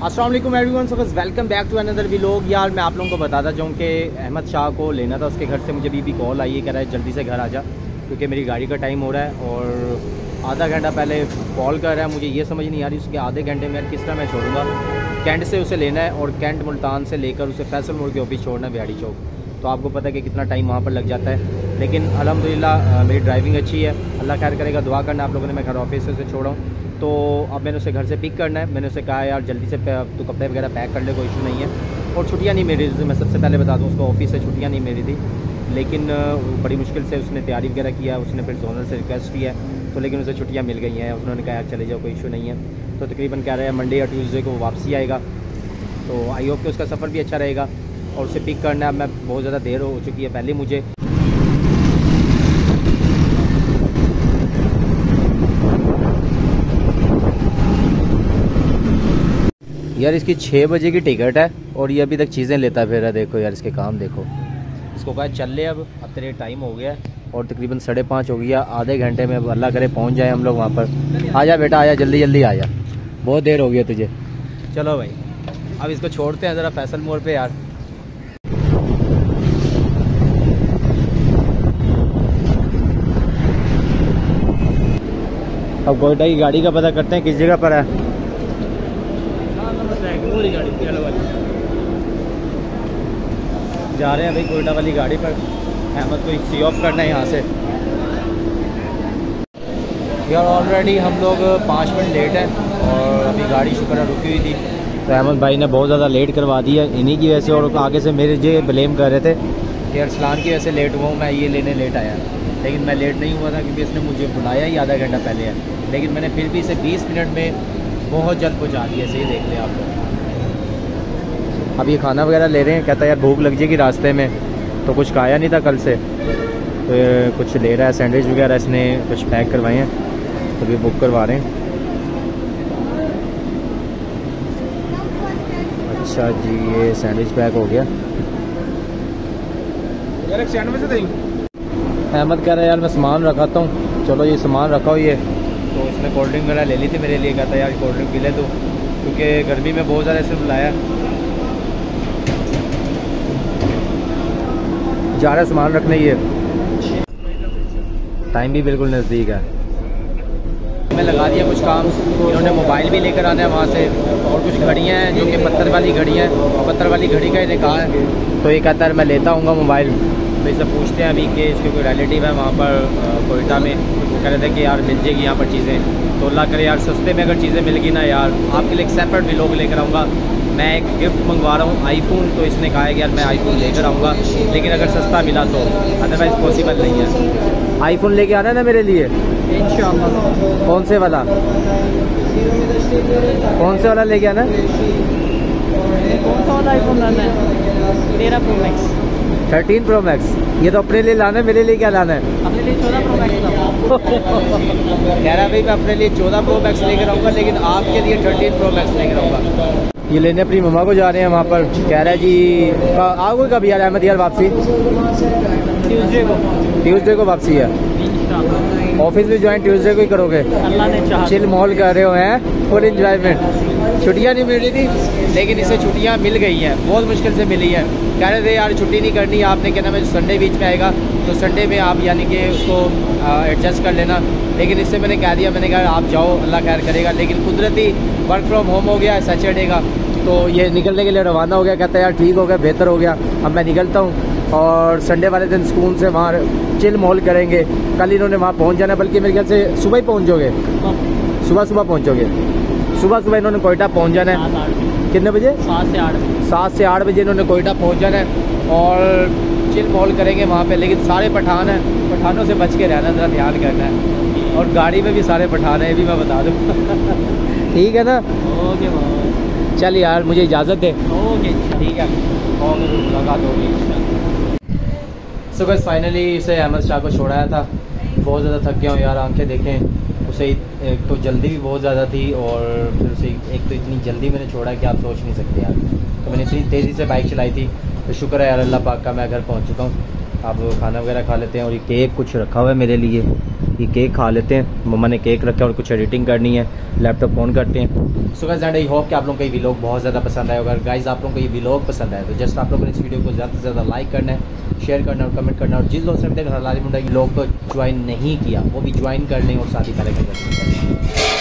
वालेकुम everyone, so बस welcome back to another vlog यार, मैं आप लोगों को बताता चाहूँ कि अहमद शाह को लेना था, उसके घर से मुझे अभी भी कॉल आई है कह रहा है, जल्दी से घर आ जा, क्योंकि मेरी गाड़ी का टाइम हो रहा है, और आधा घंटा पहले कॉल कर रहा है, मुझे ये समझ नहीं आ रही, उसके आधे घंटे में किस तरह मैं छोड़ूँगा। कैंट से उसे लेना है, और कैंट मुल्तान से लेकर उसे फैसल मोड़ के ऑफ़िस छोड़ना है बिहाड़ी चौक। तो आपको पता है कि कितना टाइम वहाँ पर लग जाता है। लेकिन अलहमदिल्ला मेरी ड्राइविंग अच्छी है, अल्लाह खैर करेगा, दुआ करना आप लोगों ने, मैं घर ऑफ़िस से छोड़ा तो अब मैंने उसे घर से पिक करना है। मैंने उसे कहा, यार, जल्दी से तो कपड़े वगैरह पैक कर ले, कोई इशू नहीं है। और छुट्टियाँ नहीं मेरी, मैं सबसे पहले बता दूँ, उसको ऑफ़िस से छुट्टियाँ नहीं मेरी थी। लेकिन बड़ी मुश्किल से उसने तैयारी वगैरह किया, उसने फिर जोनल से रिक्वेस्ट किया तो लेकिन उसे छुट्टियाँ मिल गई हैं। उन्होंने कहा, यार, चले जाओ, कोई इशू नहीं है। तो तकरीबन कह रहे हैं मंडे या ट्यूसडे को वापसी आएगा। तो आई होप कि उसका सफ़र भी अच्छा रहेगा और उसे पिक करना है मैं बहुत ज़्यादा देर हो चुकी है पहले मुझे। यार इसकी छः बजे की टिकट है और ये अभी तक चीज़ें लेता फिर रहा देखो यार इसके काम देखो। इसको कहा चल ले अब अब तेरे टाइम हो गया। और तकरीबन साढ़े पाँच हो गया आधे घंटे में अब अल्लाह करे पहुँच जाए हम लोग वहाँ पर। आ जा बेटा आया जल्दी जल्दी आ जा बहुत देर हो गया तुझे। चलो भाई अब इसको छोड़ते हैं ज़रा फैसल मोड़ पर यार। अब गोयटा की गाड़ी का पता करते हैं किस जगह पर है। जा रहे हैं भाई कोयटा वाली गाड़ी पर। अहमद को सी ऑफ़ करना है यहाँ से। यार ऑलरेडी हम लोग पाँच मिनट लेट हैं और अभी गाड़ी शुक्र रुकी हुई थी। तो अहमद भाई ने बहुत ज़्यादा लेट करवा दिया इन्हीं की वजह से और आगे से मेरे जो ब्लेम कर रहे थे कि अरसलान की वजह से लेट हुआ मैं ये लेने लेट आया। लेकिन मैं लेट नहीं हुआ था क्योंकि इसने मुझे बुलाया ही आधा घंटा पहले है। लेकिन मैंने फिर भी इसे 20 मिनट में बहुत जल्द पहुँचा दिया सही देख लें आप लोग अब ये खाना वगैरह ले रहे हैं कहता है यार भूख लग जाएगी रास्ते में। तो कुछ खाया नहीं था कल से। तो कुछ ले रहा है सैंडविच वगैरह इसने कुछ पैक करवाए हैं। तो ये बुक करवा रहे हैं। अच्छा जी ये सैंडविच पैक हो गया। यार एक सैंडविच अहमद कह रहा है यार मैं सामान रखाता हूँ। चलो ये सामान रखा हो। ये तो उसने कोल्ड ड्रिंक वगैरह ले ली थी मेरे लिए कहता है यार कोल्ड ड्रिंक पी ले तो क्योंकि गर्मी में बहुत ज़्यादा सिर्फ़ लाया जा रहा सामान रखने ये। टाइम भी बिल्कुल नज़दीक है। मैं लगा दिया कुछ काम, इन्होंने मोबाइल भी लेकर आना है वहाँ से, और कुछ घड़ियाँ हैं, जो कि पत्थर वाली घड़ी हैं। पत्थर वाली घड़ी का इन्हें कहा है। तो ये कहता है मैं लेता हूँ मोबाइल तो इससे पूछते हैं अभी कि इसके कोई रिलेटिव है वहाँ पर कोयटा में। वो कह रहे थे कि यार मिल जाएगी यहाँ पर चीज़ें। तो अल्लाह करे यार सस्ते में अगर चीज़ें मिल गई ना यार आपके लिए एक सेपरेट भी लोग लेकर आऊँगा। मैं एक गिफ्ट मंगवा रहा हूँ आईफोन तो इसने कहा है कि यार मैं आईफोन लेकर आऊँगा। लेकिन अगर सस्ता मिला तो अदरवाइज़ पॉसिबल नहीं है। आईफोन लेके आना है ना मेरे लिए? कौन से वाला? कौन से वाला लेके आना कौन सा वाला आईफोन लाना है? तेरह pro max thirteen pro max. ये तो अपने लिए लाना है मेरे लिए क्या लाना है? अपने लिए चौदह प्रो मैक्स कह रहा भाई मैं अपने लिए चौदह प्रो मैक्स लेकर आऊँगा लेकिन आपके लिए थर्टीन प्रो मैक्स लेकर आऊँगा। ये लेने अपनी मम्मा को जा रहे हैं वहाँ पर। कह रहा है जी आओगे कभी यार अहमद यार वापसी? ट्यूजडे को। ट्यूजडे को वापसी है। ऑफ़िस में ज्वाइन ट्यूजडे को ही करोगे। अल्लाह ने चाहा चिल मॉल कर रहे हो हैं? फुल इंजॉयमेंट छुट्टियाँ नहीं मिल रही थी लेकिन इसे छुट्टियाँ मिल गई हैं। बहुत मुश्किल से मिली है। कह रहे थे यार छुट्टी नहीं करनी आपने क्या नाम है संडे बीच में आएगा तो संडे में आप यानी कि उसको एडजस्ट कर लेना। लेकिन इससे मैंने कह दिया मैंने कहा आप जाओ अल्लाह खैर करेगा। लेकिन कुदरती वर्क फ्रॉम होम हो गया सैटरडे का। तो ये निकलने के लिए रवाना हो गया कहता है यार ठीक हो गया बेहतर हो गया। अब मैं निकलता हूँ। और संडे वाले दिन स्कूल से वहाँ चिल मॉल करेंगे। कल इन्होंने वहाँ पहुँच जाना बल्कि मेरे ख्याल से सुबह ही पहुँचोगे। सुबह सुबह पहुँचोगे। सुबह सुबह इन्होंने कोयटा पहुँच जाना है। कितने बजे? सात से आठ सात से आठ बजे इन्होंने कोयटा पहुँच जाना है और चिल मॉल करेंगे वहाँ पे। लेकिन सारे पठान हैं। पठानों से बच के रहना ज़रा ध्यान करना है। और गाड़ी में भी सारे पठान हैं ये भी मैं बता दूँ। ठीक है ना? ओके चल यार मुझे इजाज़त दे। ओके ठीक है। और मुलाकात होगी। सो बस फाइनली इसे अहमद शाह को छोड़ाया था। बहुत ज़्यादा थक गया हूँ यार, आँखें देखें। उसे, एक तो जल्दी भी बहुत ज़्यादा थी और फिर उसे, एक तो इतनी जल्दी मैंने छोड़ा कि आप सोच नहीं सकते यार। तो मैंने इतनी तेज़ी से बाइक चलाई थी। तो शुक्र है यार, अल्लाह पाक का मैं घर पहुँच चुका हूँ। आप खाना वगैरह खा लेते हैं और ये केक कुछ रखा हुआ है मेरे लिए। ये केक खा लेते हैं। मम्मा ने केक रखा और कुछ एडिटिंग करनी है। लैपटॉप ऑन करते हैं। So guys and I hope कि आप लोगों को ये व्लॉग बहुत ज़्यादा पसंद आए अगर गाइस आप लोगों को ये व्लॉग पसंद आए तो जस्ट आप लोगों ने इस वीडियो को ज़्यादा से ज़्यादा लाइक करना है शेयर करना और कमेंट करना। और जिस दोस्त ने हलाली मुंडा व्लॉग को ज्वाइन नहीं किया, वो भी ज्वाइन कर लें और साथ ही पहले えっ?